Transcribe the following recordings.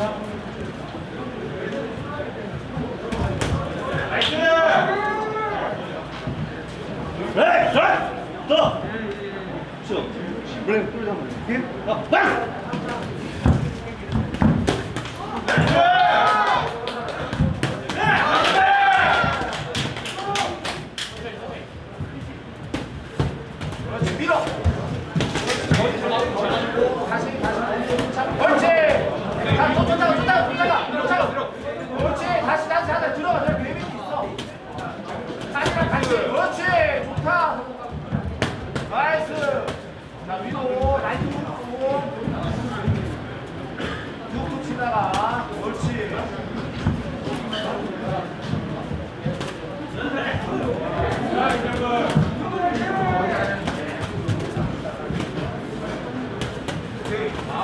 Yeah.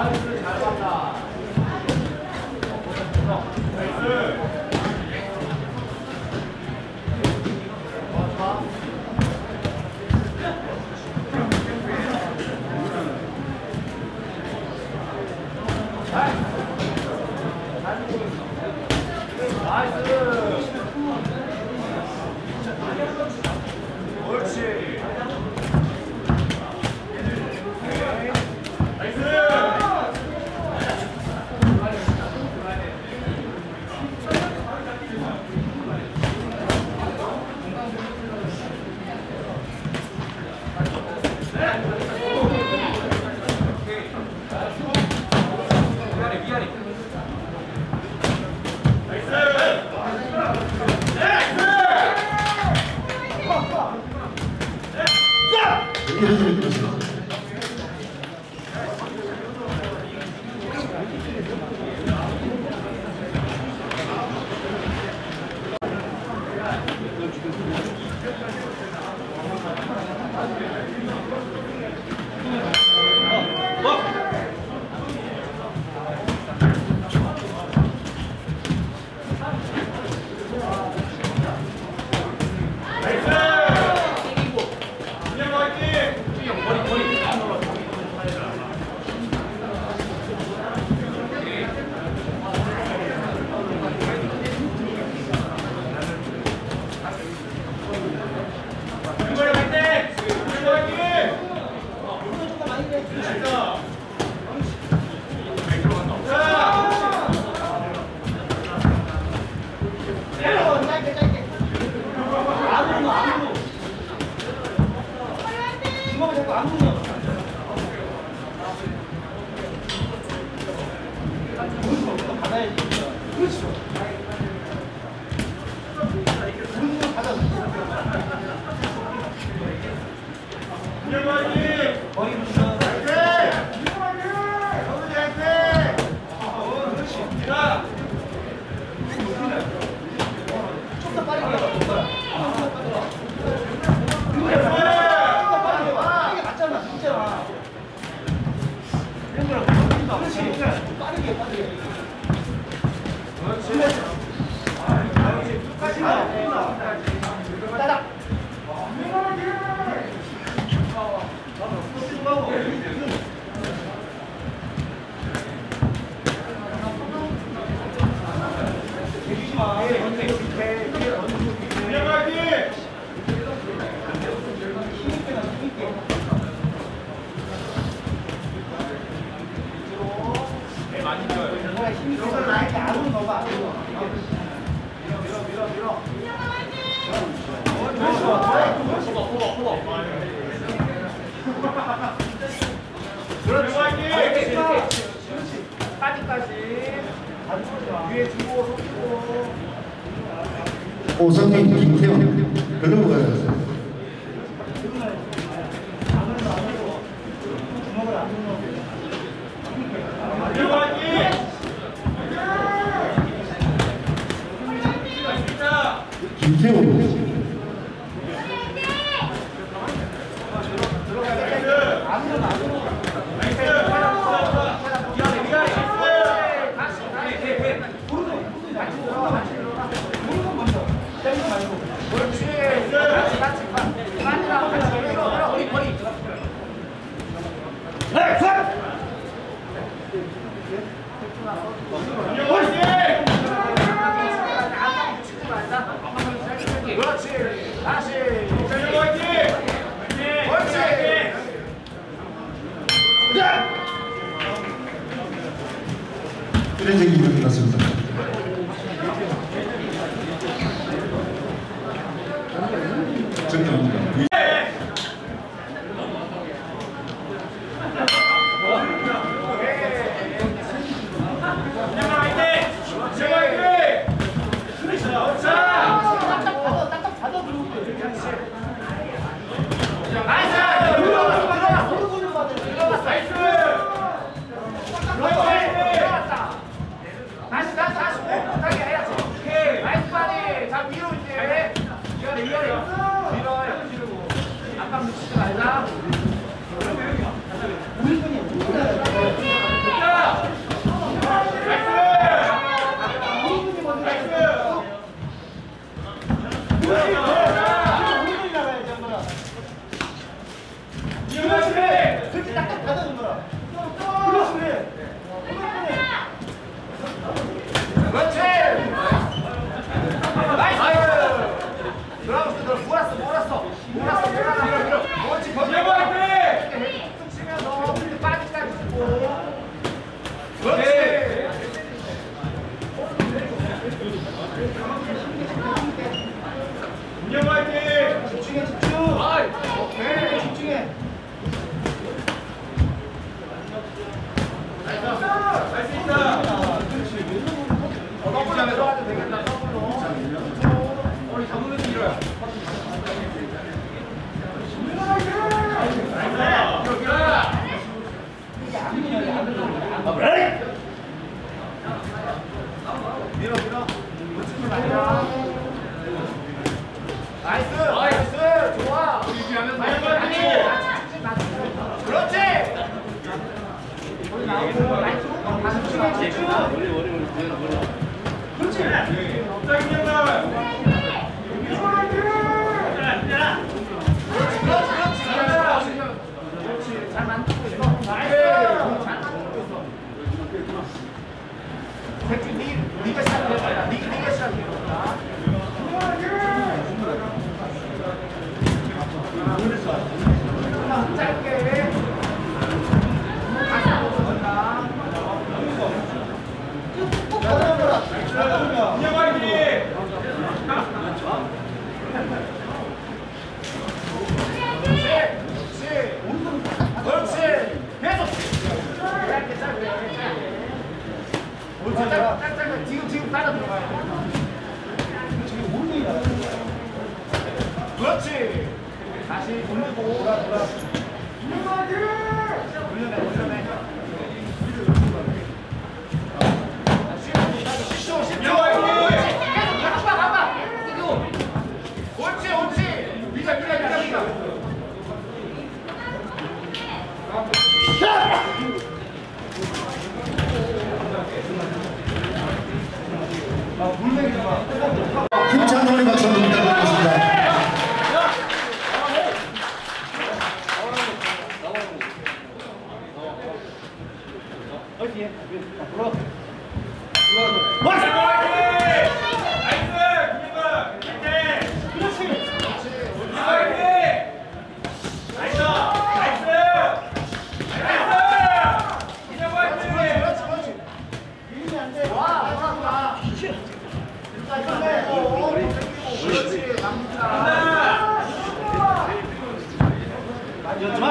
아이스 잘 봤다. 이렇게 하시면 되겠습니다. 그렇지. 그렇지. 까지까지. 위에 주고 오선민, 김태형 글로 가요. でぜひ呼びます。Let's go. ঠিক আছে 잠깐 지금 지금 따라 들어가야 돼. 지금 몰래 그렇지. 다시 돌리고 돌아 돌아. 돌려내 돌려내.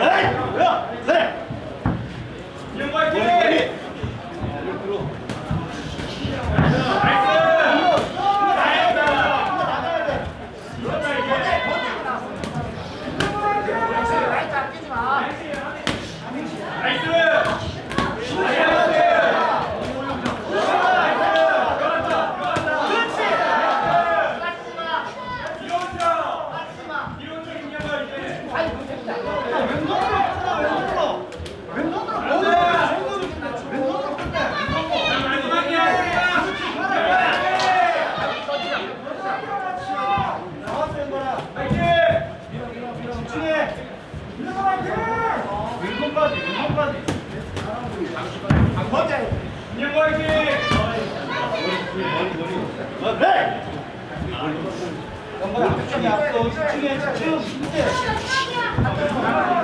에. 走起来走起来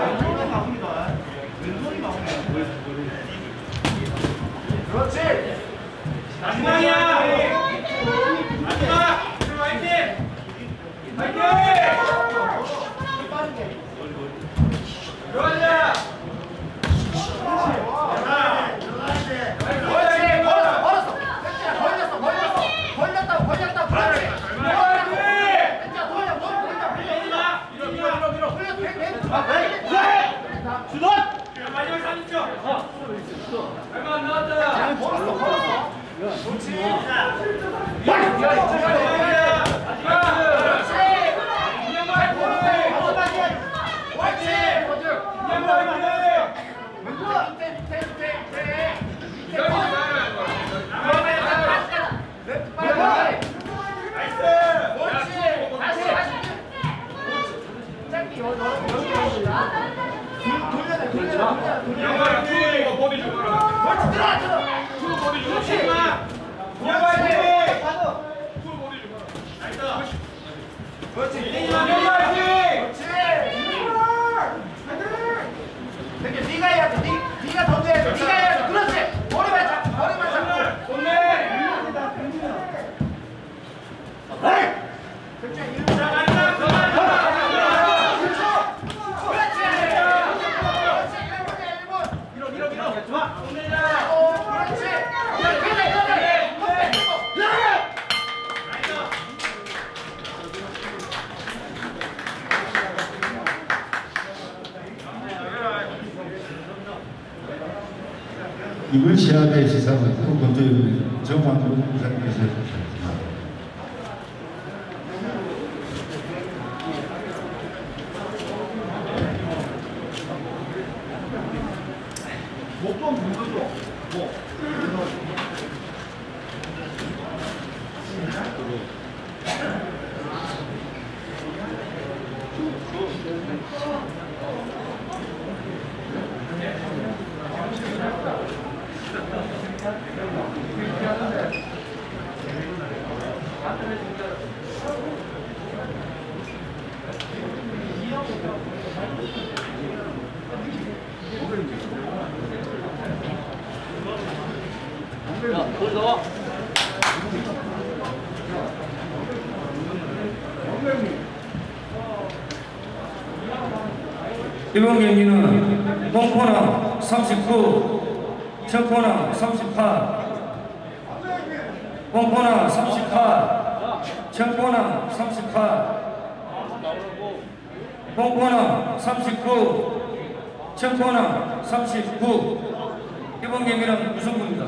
영화 투 버디 주라. 멋지더라. 투 버디 주라. 이번 시합의 시상은 국권대회 정광준 부장님께서 목돈 공부도 뭐 일본 경기는 홍코너 39, 청코너 38, 홍코너 38, 청코너 38, 홍코너 39, 청코너 39, 일본 경기는 무승부입니다.